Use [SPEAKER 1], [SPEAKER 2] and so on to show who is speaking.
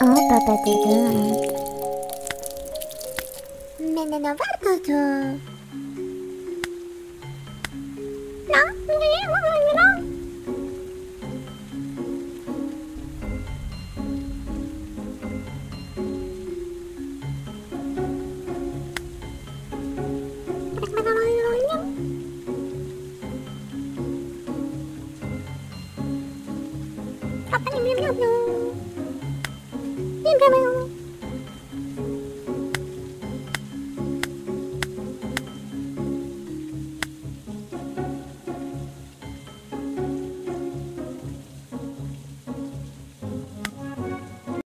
[SPEAKER 1] あなたたちじゃ。じゃ。なんでなパパにみようよ。变漂亮了。